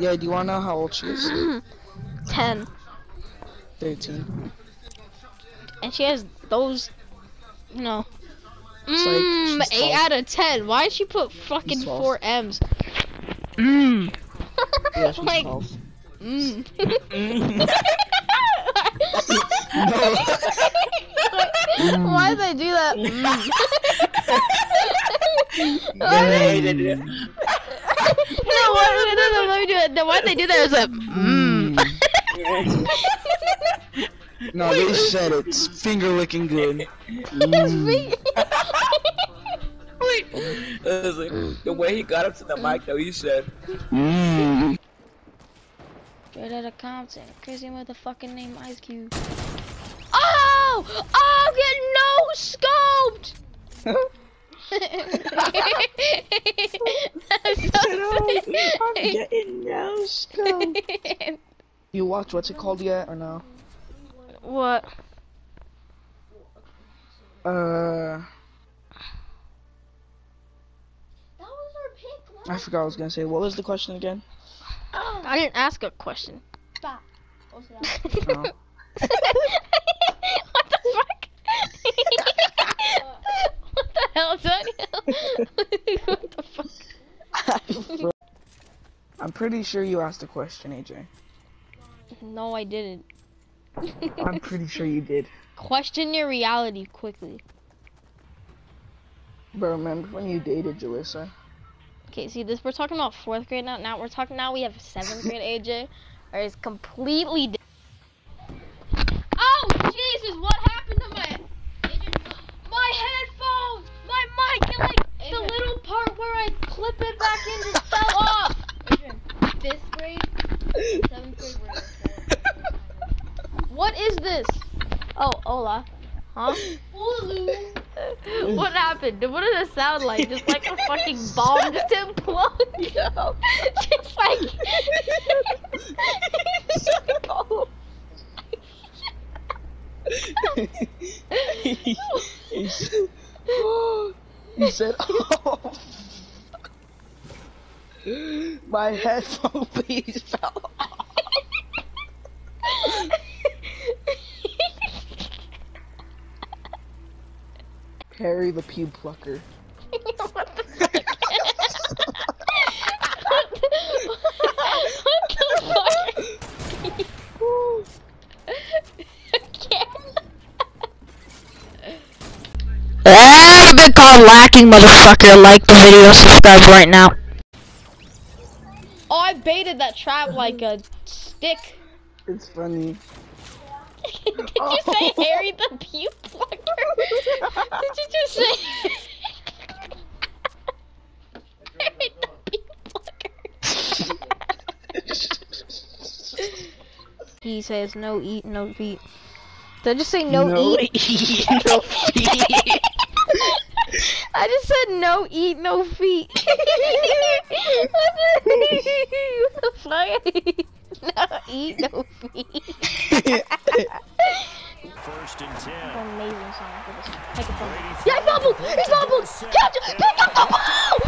Yeah, do you wanna know how old she is? 10. 13. And she has those, you know. It's like Mmm, 8 out of 10. Why did she put fucking 4 M's? Mmm. Yeah, like, 12. mmm. Mm. Why did they do that? Mm. Why Yeah, they- they did. No, why, no, no, let me do it. No, why they do that is a mmm. No, they said it's finger licking good. Mm. Wait. It like, the way he got up to the mic though, he said, Mm. Straight out of Compton. Crazy motherfucking name Ice Cube. Oh! Oh, get no scoped! I'm getting no scope. You watch what's it called yet or no? what? Uh, I forgot what I was gonna say. What was the question again? I didn't ask a question. Oh. what the fuck? what the hell, Daniel? what the fuck? I'm pretty sure you asked a question, AJ. No, I didn't. I'm pretty sure you did. Question your reality quickly. But remember when you dated Jalissa? Okay, see this. We're talking about fourth grade now. Now we're talking. Now we have seventh grade AJ. Or is completely. Di- this? Oh, hola. Huh? what happened? What did it sound like? Just like a fucking bomb just imploded. just like. he, he said, he said, oh, my headphone please fell Harry the pube plucker. what the fuck? what the fuck? I've been called lacking, motherfucker. Like the video, subscribe right now. Oh, I baited that trap like a stick. It's funny. Did you say Harry the Pew Plucker? Did you just say Harry the Pew Plucker? he says no eat, no feet. Did I just say no, eat? eat, no feet. I just said no eat, no feet. what the fuck? no eat, no feet. Take a Brady Yeah, he fumbled! He fumbled! Catch it! Pick up the ball!